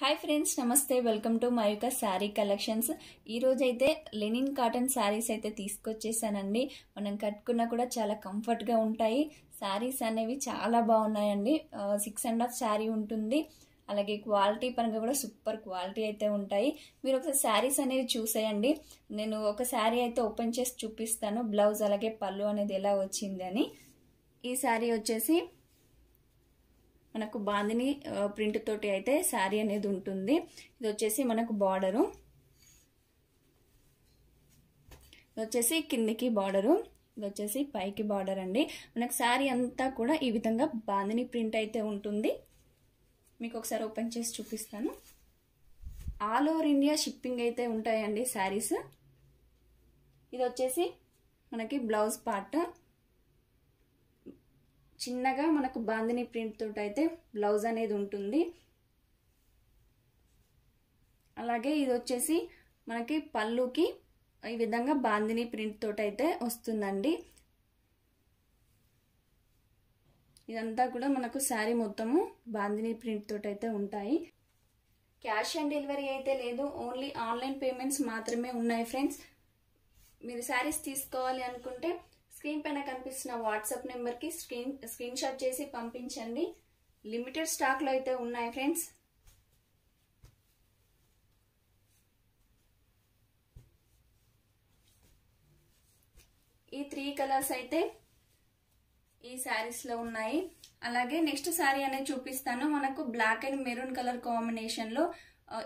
Hi friends నమస్తే. Welcome to Mayuka saree collections ఈరోజైతే linen cotton saris అయితే తీసుకొచ్చేసానండి. మనం కట్టుకున్నా కూడా చాలా కంఫర్ట్గా ఉంటాయి. శారీస్ అనేవి చాలా బాగున్నాయండి. సిక్స్ అండ్ హాఫ్ శారీ ఉంటుంది. అలాగే క్వాలిటీ పరంగా కూడా సూపర్ క్వాలిటీ అయితే ఉంటాయి. మీరు ఒకసారి శారీస్ అనేవి చూసేయండి. నేను ఒక శారీ అయితే ఓపెన్ చేసి చూపిస్తాను. బ్లౌజ్ అలాగే పళ్ళు అనేది ఎలా వచ్చిందని. ఈ శారీ వచ్చేసి మనకు బాందిని ప్రింట్ తోటి అయితే శారీ అనేది ఉంటుంది. ఇది వచ్చేసి మనకు బార్డరు. ఇది వచ్చేసి కిందికి బార్డరు. ఇది వచ్చేసి పైకి బార్డర్ అండి. మనకు శారీ అంతా కూడా ఈ విధంగా బాందిని ప్రింట్ అయితే ఉంటుంది. మీకు ఒకసారి ఓపెన్ చేసి చూపిస్తాను. ఆల్ ఓవర్ ఇండియా షిప్పింగ్ అయితే ఉంటాయండి శారీస్. ఇది వచ్చేసి మనకి బ్లౌజ్ పార్ట్. చిన్నగా మనకు బాందిని ప్రింట్ తోటి అయితే బ్లౌజ్ అనేది ఉంటుంది. అలాగే ఇది వచ్చేసి మనకి పళ్ళుకి ఈ విధంగా బాందిని ప్రింట్ తోటి అయితే వస్తుందండి. ఇదంతా కూడా మనకు శారీ మొత్తము బాందిని ప్రింట్ తోటి అయితే ఉంటాయి. క్యాష్ ఆన్ డెలివరీ అయితే లేదు. ఓన్లీ ఆన్లైన్ పేమెంట్స్ మాత్రమే ఉన్నాయి ఫ్రెండ్స్. మీరు శారీస్ తీసుకోవాలి అనుకుంటే స్క్రీన్ పైన కనిపిస్తున్న వాట్సాప్ నెంబర్కి స్క్రీన్ స్క్రీన్ షాట్ చేసి పంపించండి. లిమిటెడ్ స్టాక్లో అయితే ఉన్నాయి ఫ్రెండ్స్. ఈ త్రీ కలర్స్ అయితే ఈ శారీస్లో ఉన్నాయి. అలాగే నెక్స్ట్ శారీ అనేది చూపిస్తాను. మనకు బ్లాక్ అండ్ మెరూన్ కలర్ కాంబినేషన్లో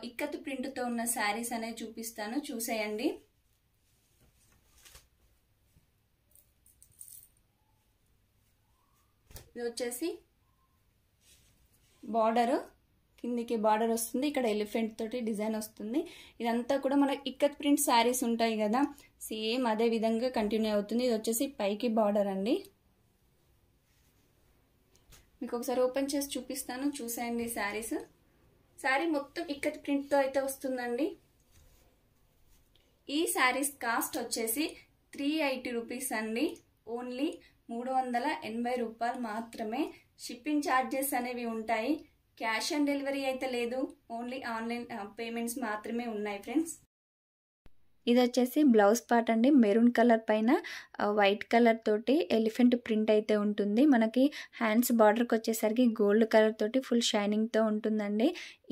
ఇక్కత్ ప్రింట్తో ఉన్న శారీస్ అనేది చూపిస్తాను. చూసేయండి. ఇది వచ్చేసి బార్డర్. కిందికి బార్డర్ వస్తుంది ఇక్కడ ఎలిఫెంట్ తోటి డిజైన్ వస్తుంది. ఇదంతా కూడా మనకి ఇక్కత్ ప్రింట్ శారీస్ ఉంటాయి కదా సేమ్ అదే విధంగా కంటిన్యూ అవుతుంది. ఇది వచ్చేసి పైకి బార్డర్ అండి. మీకు ఒకసారి ఓపెన్ చేసి చూపిస్తాను చూసేయండి శారీస్. శారీ మొత్తం ఇక్కత్ ప్రింట్తో అయితే వస్తుందండి. ఈ శారీస్ కాస్ట్ వచ్చేసి త్రీ ఎయిటీ రూపీస్ అండి. ఓన్లీ మూడు వందల ఎనభై రూపాయలు మాత్రమే షిప్పింగ్ ఛార్జెస్ అనేవి ఉంటాయి. క్యాష్ ఆన్ డెలివరీ అయితే లేదు. ఓన్లీ ఆన్లైన్ పేమెంట్స్ మాత్రమే ఉన్నాయి ఫ్రెండ్స్. ఇది వచ్చేసి బ్లౌజ్ పార్ట్ అండి. మెరూన్ కలర్ పైన వైట్ కలర్ తోటి ఎలిఫెంట్ ప్రింట్ అయితే ఉంటుంది. మనకి హ్యాండ్స్ బార్డర్కి వచ్చేసరికి గోల్డ్ కలర్ తోటి ఫుల్ షైనింగ్తో ఉంటుందండి.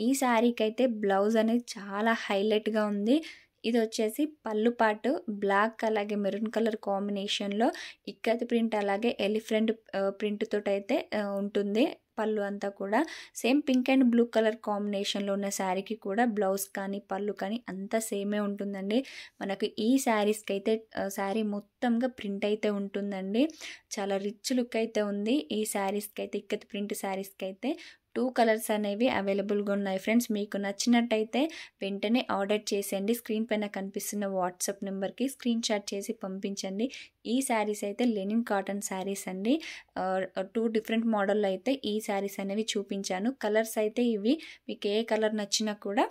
ఈ శారీకి అయితే బ్లౌజ్ అనేది చాలా హైలైట్గా ఉంది. ఇది వచ్చేసి పళ్ళు పాటు బ్లాక్ అలాగే మెరూన్ కలర్ కాంబినేషన్లో ఇక్కత్ ప్రింట్ అలాగే ఎలిఫెంట్ ప్రింట్ తోటైతే అయితే ఉంటుంది. పళ్ళు అంతా కూడా same pink and blue colour కాంబినేషన్లో ఉన్న శారీకి కూడా బ్లౌజ్ కానీ పళ్ళు కానీ అంతా సేమే ఉంటుందండి. మనకు ఈ శారీస్కి అయితే శారీ మొత్తంగా ప్రింట్ అయితే ఉంటుందండి. చాలా రిచ్ లుక్ అయితే ఉంది. ఈ శారీస్కి అయితే ఇక్కత్ ప్రింట్ శారీస్కి అయితే టూ కలర్స్ అనేవి అవైలబుల్గా ఉన్నాయి ఫ్రెండ్స్. మీకు నచ్చినట్టయితే వెంటనే ఆర్డర్ చేసేయండి. స్క్రీన్ పైన కనిపిస్తున్న వాట్సాప్ నెంబర్కి స్క్రీన్ షాట్ చేసి పంపించండి. ఈ శారీస్ అయితే లెనిన్ కాటన్ శారీస్ అండి. టూ డిఫరెంట్ మోడల్లో అయితే ఈ శారీస్ అనేవి చూపించాను. కలర్స్ అయితే ఇవి. మీకు ఏ కలర్ నచ్చినా కూడా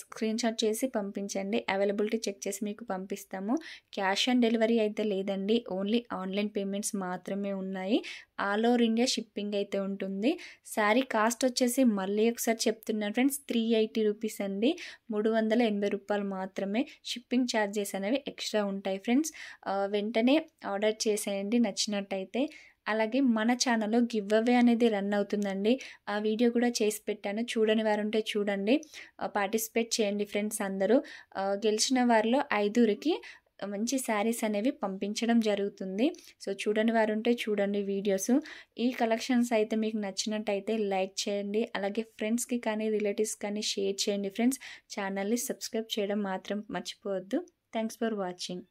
స్క్రీన్ షాట్ చేసి పంపించండి. అవైలబిలిటీ చెక్ చేసి మీకు పంపిస్తాము. క్యాష్ ఆన్ డెలివరీ అయితే లేదండి. ఓన్లీ ఆన్లైన్ పేమెంట్స్ మాత్రమే ఉన్నాయి. ఆల్ ఓవర్ ఇండియా షిప్పింగ్ అయితే ఉంటుంది. శారీ కాస్ట్ వచ్చేసి మళ్ళీ ఒకసారి చెప్తున్నాను ఫ్రెండ్స్ త్రీ ఎయిటీ రూపీస్ అండి. మూడు వందల ఎనభై రూపాయలు మాత్రమే షిప్పింగ్ ఛార్జెస్ అనేవి ఎక్స్ట్రా ఉంటాయి ఫ్రెండ్స్. వెంటనే ఆర్డర్ చేసేయండి నచ్చినట్టయితే. అలాగే మన ఛానల్లో గివ్ అవే అనేది రన్ అవుతుందండి. ఆ వీడియో కూడా చేసి పెట్టాను. చూడని వారు ఉంటే చూడండి. పార్టిసిపేట్ చేయండి ఫ్రెండ్స్ అందరూ. గెలిచిన వారిలో ఐదుగురికి మంచి శారీస్ అనేవి పంపించడం జరుగుతుంది. సో చూడని వారు ఉంటే చూడండి వీడియోస్. ఈ కలెక్షన్స్ అయితే మీకు నచ్చినట్టయితే లైక్ చేయండి. అలాగే ఫ్రెండ్స్కి కానీ రిలేటివ్స్ కానీ షేర్ చేయండి ఫ్రెండ్స్. ఛానల్ని సబ్స్క్రైబ్ చేయడం మాత్రం మర్చిపోవద్దు. Thanks for watching.